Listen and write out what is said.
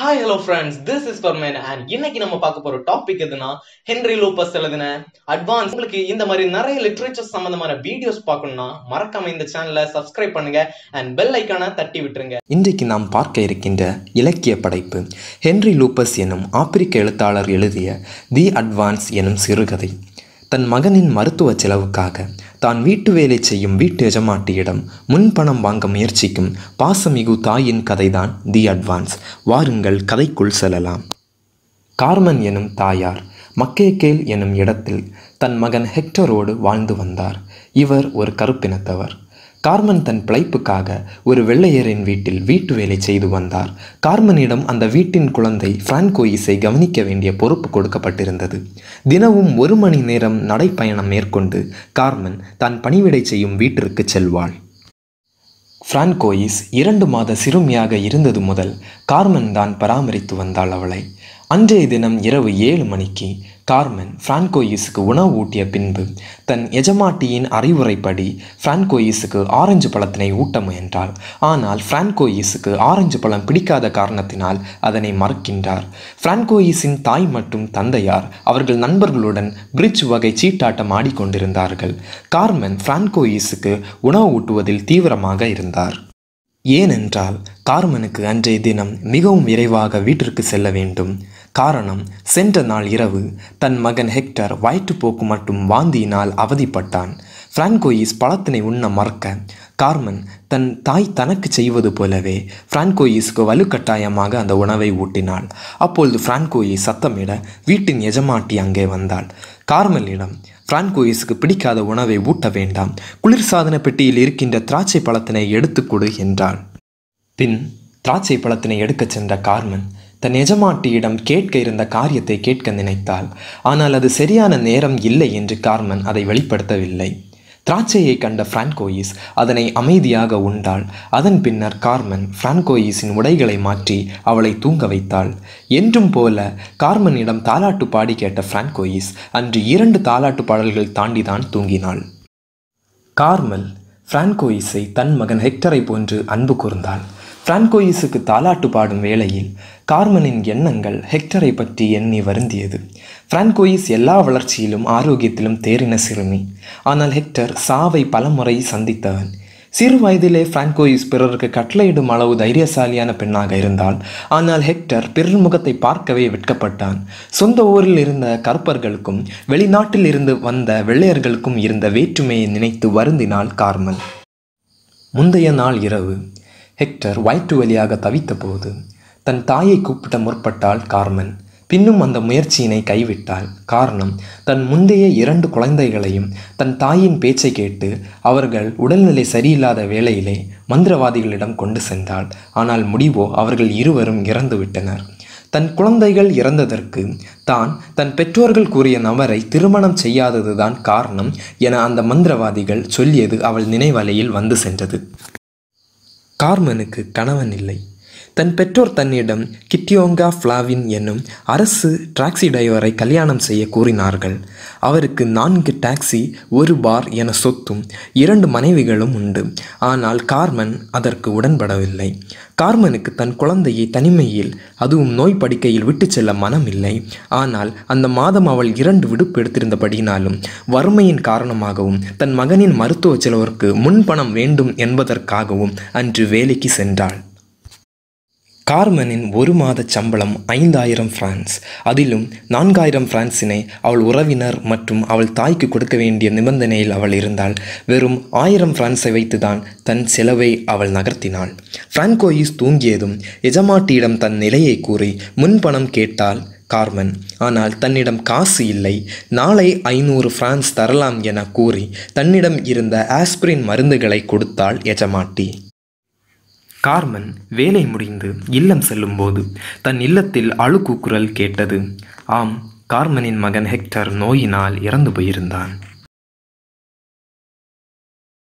Hi hello friends this is barman and இன்னைக்கு நம்ம பார்க்க போற டாபிக் எதுனா? ஹென்ரி லூப்பஸ் எழுதின அட்வான்ஸ் உங்களுக்கு இந்த மாதிரி நிறைய லிட்ரேச்சர் சம்பந்தமான வீடியோஸ் பார்க்கணும்னா மறக்காம இந்த சேனலை சப்ஸ்கிரைப் பண்ணுங்க அண்ட் பெல் ஐக்கானை தட்டி விட்டுருங்க. இன்றைக்கு நாம் பார்க்க இருக்கின்ற இலக்கிய படைப்பு ஹென்றி லூப்பஸ் எனும் ஆப்பிரிக்க எழுத்தாளர் எழுதிய தி அட்வான்ஸ் எனும் சிறுகதை. தன் மகனின் மருத்துவ செலவுக்காக தான் வீட்டு வேலை செய்யும் வீட்டு எஜமாட்டியிடம் முன்பணம் வாங்க முயற்சிக்கும் பாசமிகு தாயின் கதைதான் தி அட்வான்ஸ் வாருங்கள் கதைக்குள் செல்லலாம். கார்மன் எனும் தாயார் மக்கேகேல் எனும் இடத்தில் தன் மகன் ஹெக்டரோடு வாழ்ந்து வந்தார். இவர் ஒரு கருப்பினத்தவர். கார்மன் தன் பிழைப்புக்காக ஒரு வெள்ளையரின் வீட்டில் வீட்டு வேலை செய்து வந்தார். கார்மனிடம் அந்த வீட்டின் குழந்தை பிரான்கோயிஸை கவனிக்க வேண்டிய பொறுப்பு கொடுக்கப்பட்டிருந்தது. தினமும் ஒரு மணி நேரம் நடைப்பயணம் மேற்கொண்டு கார்மன் தான் பணிவிடை செய்யும் வீட்டிற்கு செல்வாள். பிரான்கோயிஸ் இரண்டு மாத சிறுமியாக இருந்தது முதல் கார்மன் தான் பராமரித்து வந்தாள் அவளை. அன்றைய தினம் இரவு ஏழு மணிக்கு கார்மன் பிரான்கோயிஸுக்கு உணவு ஊட்டிய பின்பு தன் எஜமாட்டியின் அறிவுரைப்படி பிரான்கோயிஸுக்கு ஆரஞ்சு பழத்தினை ஊட்ட முயன்றார் ஆனால் பிரான்கோயிஸுக்கு ஆரஞ்சு பழம் பிடிக்காத காரணத்தினால் அதனை மறக்கின்றார். பிரான்கோயிஸின் தாய் மற்றும் தந்தையார் அவர்கள் நண்பர்களுடன் பிரிட்ஜ் வகை சீட்டாட்டம் ஆடிக்கொண்டிருந்தார்கள். கார்மன் பிரான்கோயிஸுக்கு உணவு ஊட்டுவதில் தீவிரமாக இருந்தார். ஏனென்றால் கார்மனுக்கு அன்றைய தினம் மிகவும் விரைவாக வீட்டிற்கு செல்ல வேண்டும். காரணம் சென்ற நாள் இரவு தன் மகன் ஹெக்டர் வயிற்றுப்போக்கு மற்றும் வாந்தியினால் அவதிப்பட்டான். பிரான்கோயிஸ் பழத்தினை உண்ண மறக்க கார்மன் தன் தாய் தனக்கு செய்வது போலவே பிரான்கோயிஸுக்கு வலுக்கட்டாயமாக அந்த உணவை ஊட்டினாள். அப்பொழுது பிரான்கோயிஸ் சத்தமிட வீட்டின் எஜமாட்டி அங்கே வந்தாள். கார்மலிடம் பிரான்கோயிஸுக்கு பிடிக்காத உணவை ஊட்ட வேண்டாம். குளிர்சாதன பெட்டியில் இருக்கின்ற திராட்சை பழத்தினை எடுத்துக்கொடு என்றாள். பின் திராட்சை பழத்தினை எடுக்கச் சென்ற கார்மன் தன் எஜமாட்டியிடம் கேட்க இருந்த காரியத்தை கேட்க நினைத்தாள். ஆனால் அது சரியான நேரம் இல்லை என்று கார்மன் அதை வெளிப்படுத்தவில்லை. திராட்சையை கண்ட பிரான்கோயிஸ் அதனை அமைதியாக உண்டாள். அதன் பின்னர் கார்மன் பிரான்கோயிஸின் உடைகளை மாற்றி அவளை தூங்க வைத்தாள். என்றும் போல கார்மனிடம் தாலாட்டு பாடி கேட்ட பிரான்கோயிஸ் அன்று இரண்டு தாலாட்டு பாடல்கள் தாண்டிதான் தூங்கினாள். கார்மல் பிரான்கோயிஸை தன் மகன் ஹெக்டரை போன்று அன்பு கூர்ந்தாள். பிரான்கோயிஸுக்கு தாலாட்டு பாடும் வேளையில் கார்மனின் எண்ணங்கள் ஹெக்டரை பற்றி எண்ணி வருந்தியது. பிரான்கோயிஸ் எல்லா வளர்ச்சியிலும் ஆரோக்கியத்திலும் தேறின சிறுமி. ஆனால் ஹெக்டர் சாவை பலமுறை சந்தித்தவன். சிறு வயதிலே பிரான்கோயிஸ் பிறருக்கு கட்டளையிடும் அளவு தைரியசாலியான பெண்ணாக இருந்தால் ஆனால் ஹெக்டர் பிறர் முகத்தை பார்க்கவே வெட்கப்பட்டான். சொந்த ஊரில் இருந்த கருப்பர்களுக்கும் வெளிநாட்டில் இருந்து வந்த வெள்ளையர்களுக்கும் இருந்த வேற்றுமையை நினைத்து வருந்தினாள் கார்மன். முந்தைய நாள் இரவு. ஹெக்டர் வயிற்று வழியாக தவித்தபோது தன் தாயை கூப்பிட முற்பட்டாள் கார்மன். பின்னும் அந்த முயற்சியினை கைவிட்டாள் காரணம் தன் முந்தைய இரண்டு குழந்தைகளையும் தன் தாயின் பேச்சை கேட்டு அவர்கள் உடல்நிலை சரியில்லாத வேளையிலே மந்திரவாதிகளிடம் கொண்டு சென்றாள். ஆனால் முடிவோ அவர்கள் இருவரும் இறந்துவிட்டனர் தன் குழந்தைகள் இறந்ததற்கு தான் தன் பெற்றோர்கள் கூறிய நபரை திருமணம் செய்யாததுதான் காரணம் என அந்த மந்திரவாதிகள் சொல்லியது அவள் நினைவலையில் வந்து சென்றது. கார்மனுக்கு கணவன் இல்லை. தன் பெற்றோர் தன்னிடம் கிட்டியோங்கா ஃப்ளாவின் என்னும் அரசு டாக்ஸி டிரைவரை கல்யாணம் செய்ய கூறினார்கள். அவருக்கு நான்கு டாக்ஸி ஒரு பார் என சொத்தும் இரண்டு மனைவிகளும் உண்டு. ஆனால் கார்மன் அதற்கு உடன்படவில்லை. கார்மனுக்கு தன் குழந்தையை தனிமையில் அதுவும் நோய் படுக்கையில் விட்டு செல்ல மனம் இல்லை ஆனால் அந்த மாதம் அவள் இரண்டு விடுப்பு எடுத்திருந்தபடினாலும் வறுமையின் காரணமாகவும் தன் மகனின் மருத்துவ செலவிற்கு முன்பணம் வேண்டும் என்பதற்காகவும் அன்று வேலைக்கு சென்றாள். கார்மனின் ஒரு மாத சம்பளம் ஐந்தாயிரம் பிரான்ஸ் அதிலும் நான்காயிரம் பிரான்சினை அவள் உறவினர் மற்றும் அவள் தாய்க்கு கொடுக்க வேண்டிய நிபந்தனையில் அவள் இருந்தால் வெறும் ஆயிரம் பிரான்ஸை வைத்துதான் தன் செலவை அவள் நகர்த்தினாள். பிரான்கோயிஸ் தூங்கியதும் எஜமாட்டியிடம் தன் நிலையை கூறி முன்பணம் கேட்டாள் கார்மன். ஆனால் தன்னிடம் காசு இல்லை. நாளை ஐநூறு பிரான்ஸ் தரலாம் என கூறி தன்னிடம் இருந்த ஆஸ்பிரின் மருந்துகளை கொடுத்தாள் எஜமாட்டி. கார்மன் வேலை முடிந்து இல்லம் செல்லும்போது தன் இல்லத்தில் அழுக்கூக்குரல் கேட்டது. ஆம் கார்மனின் மகன் ஹெக்டர் நோயினால் இறந்து போயிருந்தான்.